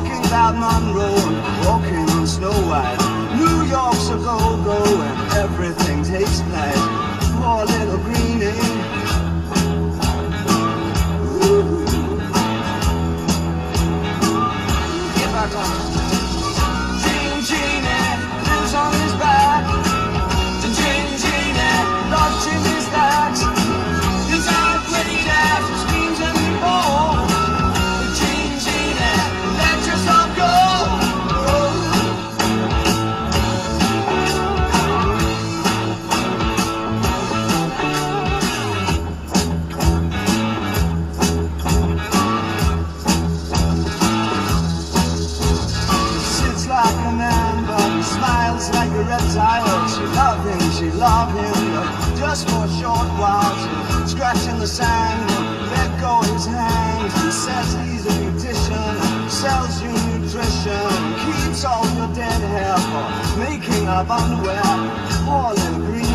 talking about Monroe and walking on Snow White. Like a man, but he smiles like a reptile. She loved him, she loved him, but just for a short while. She scratching the sand, let go his hand. He says he's a beautician, sells you nutrition, keeps all your dead hair for making up underwear. Poor little green